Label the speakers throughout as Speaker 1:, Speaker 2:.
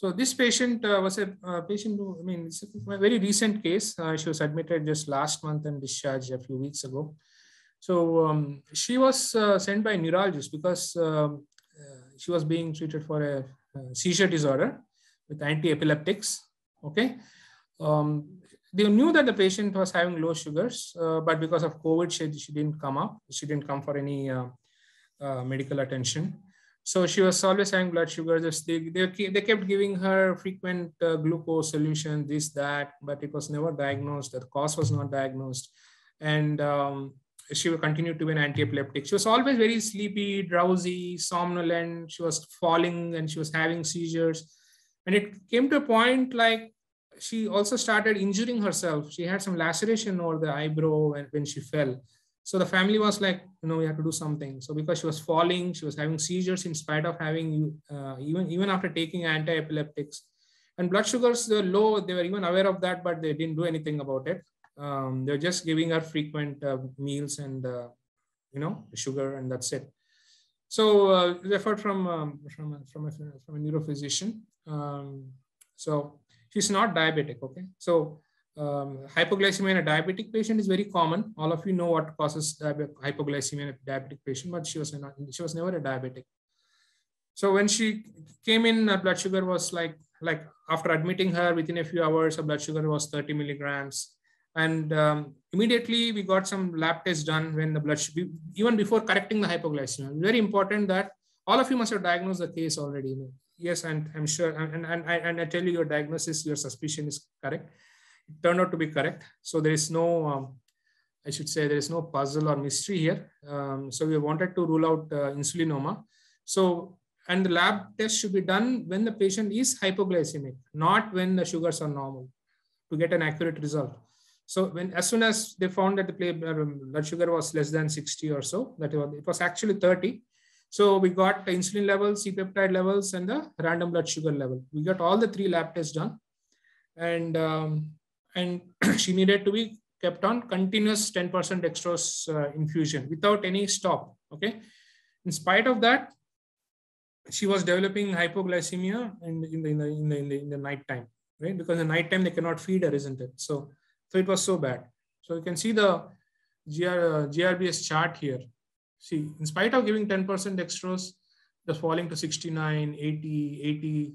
Speaker 1: So this patient uh, was a uh, patient who, I mean, it's a very recent case. Uh, she was admitted just last month and discharged a few weeks ago. So um, she was uh, sent by neurologist because um, uh, she was being treated for a, a seizure disorder with anti-epileptics. Okay. Um, they knew that the patient was having low sugars, uh, but because of COVID, she, she didn't come up. She didn't come for any medical attention. So she was always having blood sugar. Just they, they, they kept giving her frequent uh, glucose solution, this, that, but it was never diagnosed. The cause was not diagnosed. And um, she would continue to be an anti-epileptic. She was always very sleepy, drowsy, somnolent. She was falling and she was having seizures. And it came to a point like she also started injuring herself. She had some laceration over the eyebrow when, when she fell. So the family was like, you know, we have to do something. So because she was falling, she was having seizures in spite of having, uh, even, even after taking anti-epileptics. And blood sugars were low. They were even aware of that, but they didn't do anything about it. Um, they're just giving her frequent uh, meals and, uh, you know, sugar, and that's it. So uh, referred from, um, from, a, from, a, from a neurophysician. Um, so she's not diabetic, okay? So um, hypoglycemia in a diabetic patient is very common. All of you know what causes hypoglycemia in a diabetic patient, but she was not, she was never a diabetic. So when she came in, her blood sugar was like like after admitting her within a few hours, her blood sugar was 30 milligrams. And um, immediately we got some lab tests done when the blood sugar, even before correcting the hypoglycemia. Very important that all of you must have diagnosed the case already. Yes, and I'm sure, and, and, and, and I tell you your diagnosis, your suspicion is correct turned out to be correct. So there is no, um, I should say, there is no puzzle or mystery here. Um, so we wanted to rule out uh, insulinoma. So, and the lab test should be done when the patient is hypoglycemic, not when the sugars are normal to get an accurate result. So when as soon as they found that the uh, blood sugar was less than 60 or so, that it was actually 30. So we got the insulin levels, C-peptide levels, and the random blood sugar level. We got all the three lab tests done. And um, and she needed to be kept on continuous 10% dextrose uh, infusion without any stop. Okay. In spite of that, she was developing hypoglycemia in, in, the, in, the, in, the, in, the, in the night time, right? Because in the night time they cannot feed her, isn't it? So, so it was so bad. So you can see the GR, uh, GRBS chart here. See, in spite of giving 10% dextrose, it was falling to 69, 80, 80,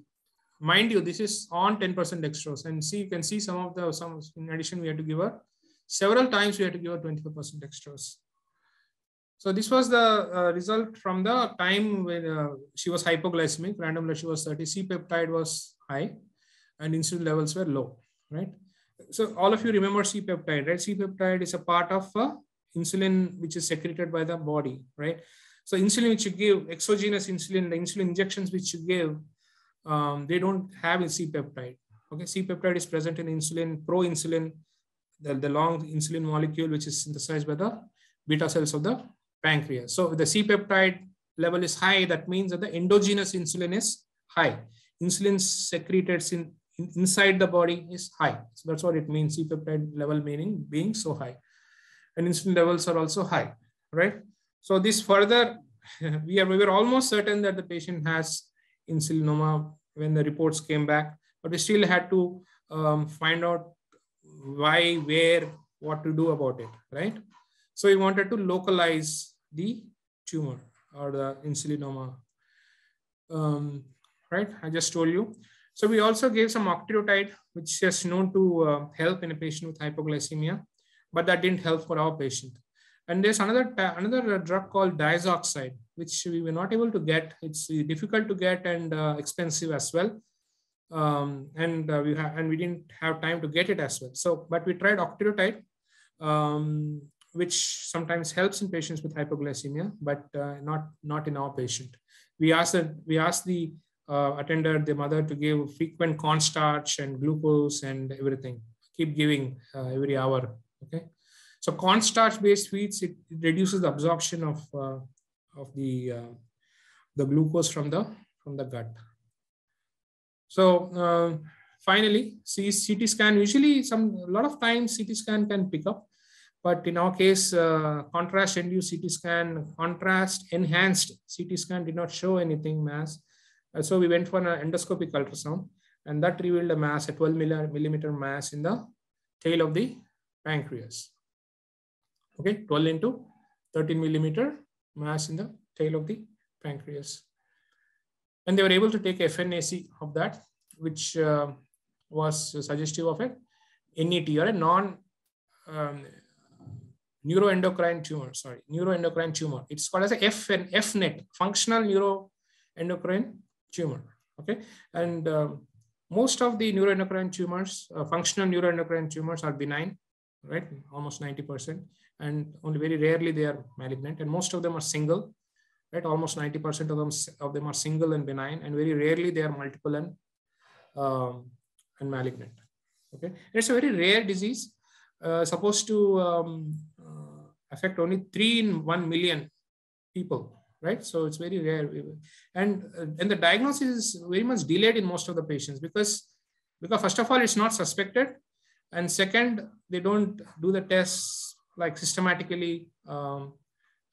Speaker 1: Mind you, this is on 10% dextrose. And see, you can see some of the, some in addition, we had to give her several times we had to give her 25% dextrose. So this was the uh, result from the time when uh, she was hypoglycemic, random sugar was 30, C-peptide was high and insulin levels were low, right? So all of you remember C-peptide, right? C-peptide is a part of uh, insulin which is secreted by the body, right? So insulin which you give, exogenous insulin, the insulin injections which you give um, they don't have a C-peptide. Okay, C-peptide is present in insulin, pro-insulin, the, the long insulin molecule, which is synthesized by the beta cells of the pancreas. So the C-peptide level is high, that means that the endogenous insulin is high. Insulin secreted in, in, inside the body is high. So that's what it means, C-peptide level meaning being so high. And insulin levels are also high, right? So this further, we are we were almost certain that the patient has insulinoma when the reports came back, but we still had to um, find out why, where, what to do about it, right? So we wanted to localize the tumor or the insulinoma, um, right? I just told you. So we also gave some octreotide, which is known to uh, help in a patient with hypoglycemia, but that didn't help for our patient. And there's another another drug called diazoxide, which we were not able to get. It's difficult to get and uh, expensive as well. Um, and uh, we have and we didn't have time to get it as well. So, but we tried octreotide, um, which sometimes helps in patients with hypoglycemia, but uh, not not in our patient. We asked that we asked the uh, attender, the mother, to give frequent cornstarch and glucose and everything. Keep giving uh, every hour. Okay. So cornstarch based it, it, reduces the absorption of, uh, of the, uh, the glucose from the, from the gut. So uh, finally, see CT scan, usually some, a lot of times CT scan can pick up, but in our case, uh, contrast induced CT scan, contrast enhanced CT scan did not show anything mass. Uh, so we went for an endoscopic ultrasound and that revealed a mass, a 12 millimeter mass in the tail of the pancreas. Okay, 12 into 13 millimeter mass in the tail of the pancreas. And they were able to take FNAC of that, which uh, was suggestive of a NET or a non um, neuroendocrine tumor, sorry, neuroendocrine tumor. It's called as a FN, FNET, functional neuroendocrine tumor. Okay. And um, most of the neuroendocrine tumors, uh, functional neuroendocrine tumors are benign, right? Almost 90%. And only very rarely they are malignant. And most of them are single, right? Almost 90% of them, of them are single and benign. And very rarely they are multiple and, um, and malignant. Okay. It's a very rare disease, uh, supposed to um, uh, affect only three in 1 million people right? So it's very rare. And, uh, and the diagnosis is very much delayed in most of the patients because, because first of all, it's not suspected. And second, they don't do the tests like systematically um,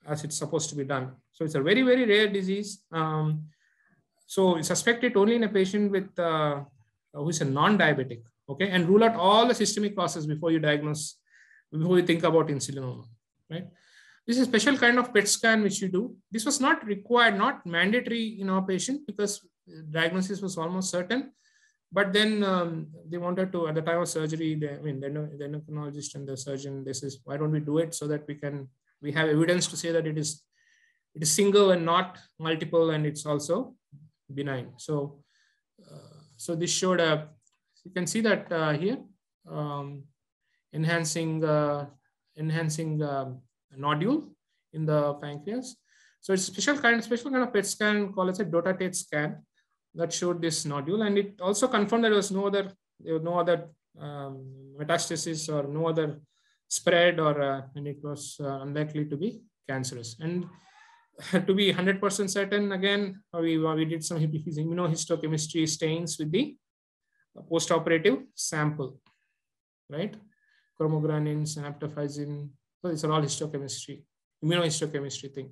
Speaker 1: as it's supposed to be done. So it's a very, very rare disease. Um, so suspect it only in a patient with uh, who is a non-diabetic, okay? And rule out all the systemic causes before you diagnose, before you think about insulinoma, right? This is a special kind of PET scan which you do. This was not required, not mandatory in our patient because diagnosis was almost certain. But then um, they wanted to, at the time of surgery, they, I mean, the, the endocrinologist and the surgeon, this is, why don't we do it so that we can, we have evidence to say that it is, it is single and not multiple and it's also benign. So, uh, so this showed a, you can see that uh, here, um, enhancing, uh, enhancing um, nodule in the pancreas. So it's special kind, special kind of PET scan called as a dotatate scan that showed this nodule, and it also confirmed there was no other, there was no other um, metastasis or no other spread, or uh, and it was uh, unlikely to be cancerous. And to be 100% certain, again, we, we did some immunohistochemistry stains with the postoperative sample, right? Chromogranin, synaptophysin, so these are all histochemistry, immunohistochemistry thing.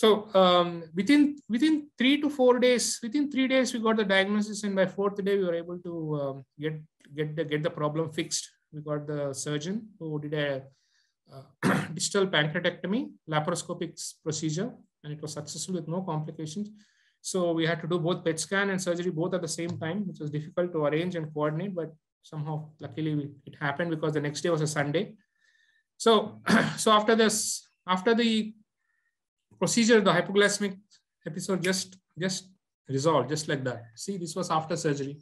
Speaker 1: So um, within within three to four days, within three days, we got the diagnosis, and by fourth day, we were able to um, get get the get the problem fixed. We got the surgeon who did a uh, distal pancreatectomy, laparoscopic procedure, and it was successful with no complications. So we had to do both PET scan and surgery both at the same time, which was difficult to arrange and coordinate, but somehow luckily it happened because the next day was a Sunday. So, so after this, after the procedure, the hypoglycemic episode just just resolved, just like that. See, this was after surgery.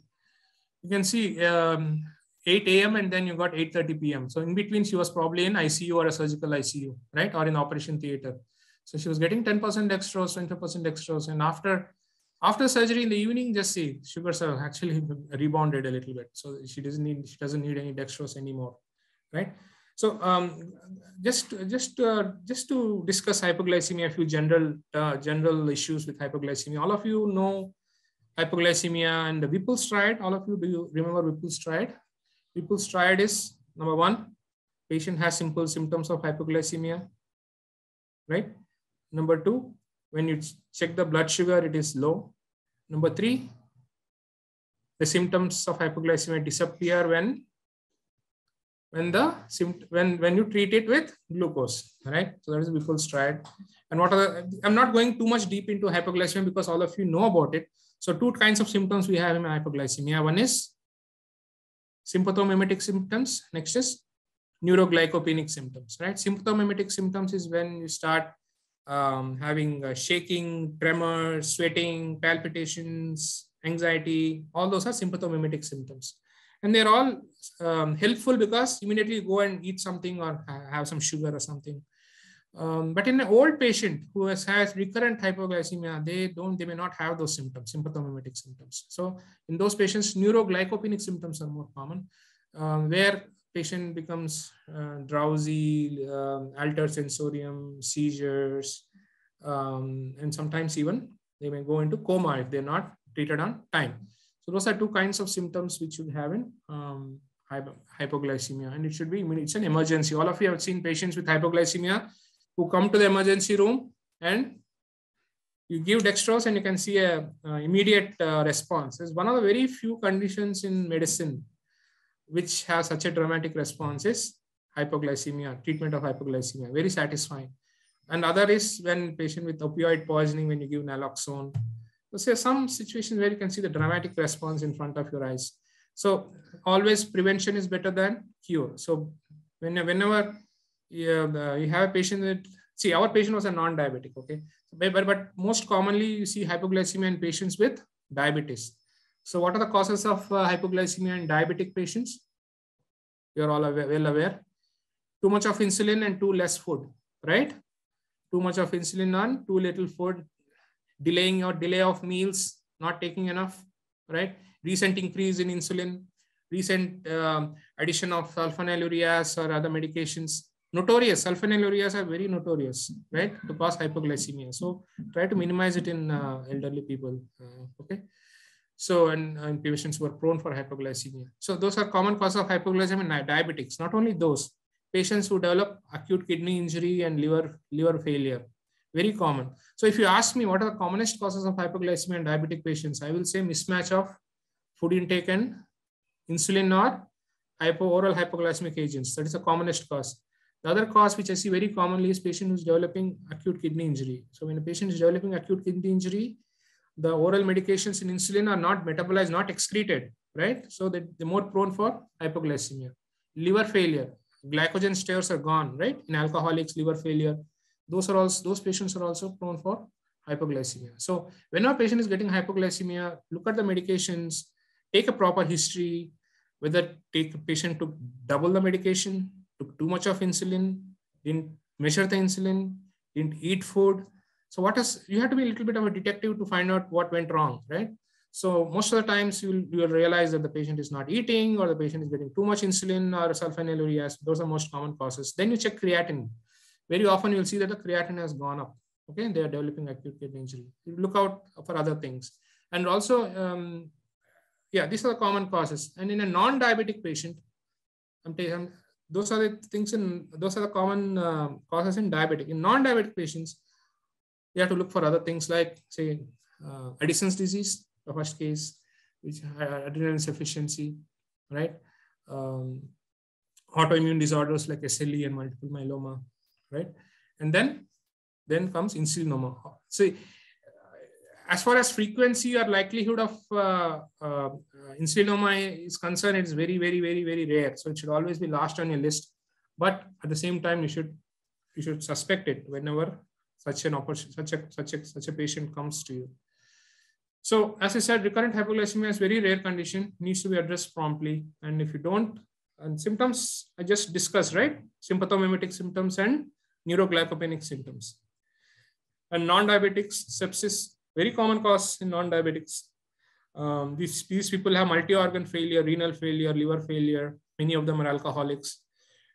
Speaker 1: You can see um, 8 a.m. and then you got 8:30 p.m. So in between, she was probably in ICU or a surgical ICU, right, or in operation theater. So she was getting 10% dextrose, 20% dextrose, and after after surgery in the evening, just see sugars have actually rebounded a little bit. So she doesn't need she doesn't need any dextrose anymore, right? So um, just just uh, just to discuss hypoglycemia, a few general uh, general issues with hypoglycemia. All of you know hypoglycemia and the Whipple's triad. All of you, do you remember Whipple's triad? Whipple's triad is number one, patient has simple symptoms of hypoglycemia, right? Number two, when you check the blood sugar, it is low. Number three, the symptoms of hypoglycemia disappear when when the when when you treat it with glucose right? So that is Whipple's triad and what are the, i'm not going too much deep into hypoglycemia because all of you know about it. So two kinds of symptoms we have in hypoglycemia. One is sympathomimetic symptoms. Next is neuroglycopenic symptoms right? Sympathomimetic symptoms is when you start um, having uh, shaking tremor sweating palpitations anxiety. All those are sympathomimetic symptoms and they're all um, helpful because immediately go and eat something or have some sugar or something. Um, but in an old patient who has, has recurrent hypoglycemia, they don't, they may not have those symptoms, sympathomimetic symptoms. So in those patients, neuroglycopenic symptoms are more common, um, where patient becomes uh, drowsy, um, altered sensorium, seizures, um, and sometimes even they may go into coma if they're not treated on time. So those are two kinds of symptoms which you have in um, hypoglycemia, and it should be, I mean, it's an emergency. All of you have seen patients with hypoglycemia who come to the emergency room and you give dextrose and you can see a, immediate uh, response. It's one of the very few conditions in medicine which has such a dramatic response is hypoglycemia, treatment of hypoglycemia, very satisfying. And other is when patient with opioid poisoning, when you give naloxone. So say some situations where you can see the dramatic response in front of your eyes. So always prevention is better than cure. So when, whenever you, you have a patient that, see our patient was a non-diabetic, okay? But, but, but most commonly you see hypoglycemia in patients with diabetes. So what are the causes of uh, hypoglycemia in diabetic patients? You're all aware, well aware. Too much of insulin and too less food, right? Too much of insulin on too little food, delaying or delay of meals, not taking enough, right? Recent increase in insulin, recent um, addition of sulfonylureas or other medications, notorious. Sulfonylureas are very notorious, right, to cause hypoglycemia. So try to minimize it in uh, elderly people. Uh, okay. So and, and patients who are prone for hypoglycemia. So those are common causes of hypoglycemia in diabetics. Not only those patients who develop acute kidney injury and liver liver failure, very common. So if you ask me what are the commonest causes of hypoglycemia in diabetic patients, I will say mismatch of food intake and insulin or hypo oral hypoglycemic agents. That is the commonest cause. The other cause which I see very commonly is patient who's developing acute kidney injury. So when a patient is developing acute kidney injury, the oral medications in insulin are not metabolized, not excreted, right? So that they're more prone for hypoglycemia. Liver failure, glycogen stores are gone, right? In alcoholics, liver failure, those are also those patients are also prone for hypoglycemia. So when a patient is getting hypoglycemia, look at the medications, take a proper history, whether take a patient to double the medication, took too much of insulin, didn't measure the insulin, didn't eat food. So what is, you have to be a little bit of a detective to find out what went wrong, right? So most of the times you'll, you'll realize that the patient is not eating or the patient is getting too much insulin or sulfonylureas. Those are most common causes. Then you check creatinine. Very often you'll see that the creatinine has gone up. Okay, they are developing acute kidney injury. You look out for other things. And also, um, yeah, these are the common causes. And in a non-diabetic patient, I'm, I'm those are the things in those are the common uh, causes in diabetic. In non-diabetic patients, you have to look for other things like say uh, Addison's disease, the first case, which adrenal insufficiency, right? Um, autoimmune disorders like SLE and multiple myeloma, right? And then then comes insulinoma. So as far as frequency or likelihood of uh, uh, insulinoma is concerned, it's very, very, very, very rare. So it should always be last on your list. But at the same time, you should you should suspect it whenever such an opportunity, such a such a such a patient comes to you. So as I said, recurrent hypoglycemia is very rare condition, needs to be addressed promptly. And if you don't, and symptoms I just discussed, right? Sympathomimetic symptoms and neuroglycopenic symptoms. And non-diabetics, sepsis, very common cause in non-diabetics. Um, these, these people have multi-organ failure, renal failure, liver failure. Many of them are alcoholics.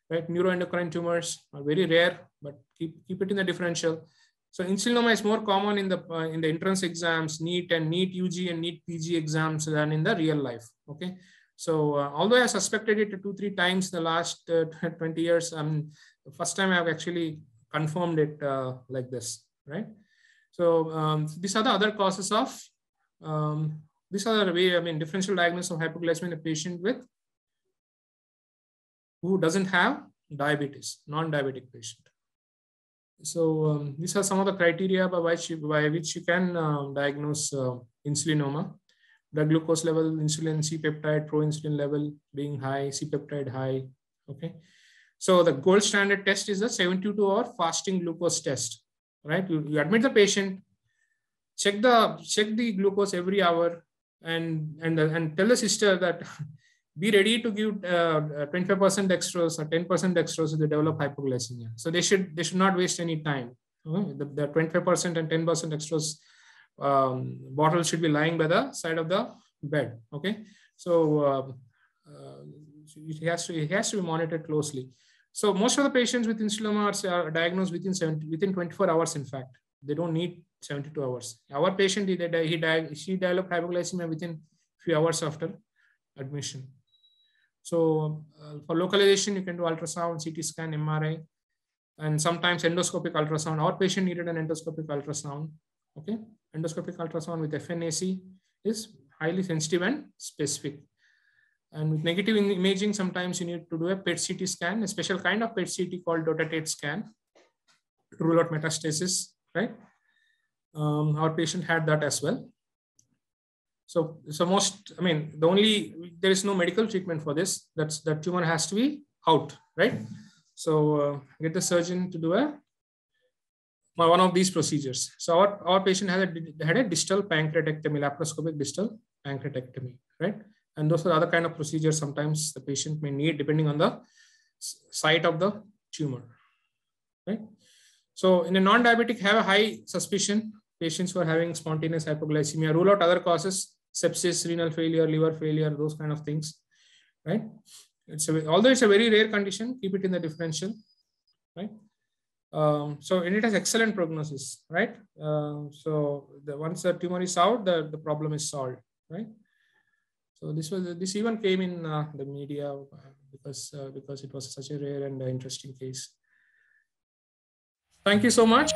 Speaker 1: Right? Neuroendocrine tumors are very rare, but keep, keep it in the differential. So insulinoma is more common in the uh, in the entrance exams, NEET and NEET UG and NEET PG exams than in the real life. Okay. So uh, although I suspected it two, three times in the last uh, 20 years, the first time I've actually confirmed it uh, like this, right? So um, these are the other causes of, um, these are the way, I mean, differential diagnosis of hypoglycemia in a patient with, who doesn't have diabetes, non-diabetic patient. So um, these are some of the criteria by which you, by which you can uh, diagnose uh, insulinoma. The glucose level, insulin, C-peptide, proinsulin level being high, C-peptide high, okay. So the gold standard test is a 72 hour fasting glucose test right? You, you admit the patient, check the check the glucose every hour, and and and tell the sister that be ready to give 25% uh, dextrose or 10% dextrose if they develop hypoglycemia. So they should they should not waste any time. The, the 25% and 10% dextrose um, bottle should be lying by the side of the bed. Okay, so um, uh, it has to it has to be monitored closely. So most of the patients with insulinoma are diagnosed within 70, within 24 hours. In fact, they don't need 72 hours. Our patient, he, he she developed hypoglycemia within few hours after admission. So uh, for localization, you can do ultrasound, CT scan, MRI, and sometimes endoscopic ultrasound. Our patient needed an endoscopic ultrasound. Okay, endoscopic ultrasound with FNAC is highly sensitive and specific. And with negative imaging, sometimes you need to do a PET CT scan, a special kind of PET CT called dotatate scan to rule out metastasis, right? Um, our patient had that as well. So, so most, I mean, the only, there is no medical treatment for this. That's that tumor has to be out, right? So uh, get the surgeon to do a one of these procedures. So our, our patient had a, had a distal pancreatectomy, laparoscopic distal pancreatectomy, right? And those are other kind of procedures sometimes the patient may need depending on the site of the tumor, right? So in a non-diabetic, have a high suspicion. Patients who are having spontaneous hypoglycemia, rule out other causes, sepsis, renal failure, liver failure, those kind of things, right? It's a, although it's a very rare condition, keep it in the differential, right? Um, so and it has excellent prognosis, right? Uh, so the, once the tumor is out, the, the problem is solved, right? So this was this even came in uh, the media uh, because uh, because it was such a rare and interesting case. Thank you so much.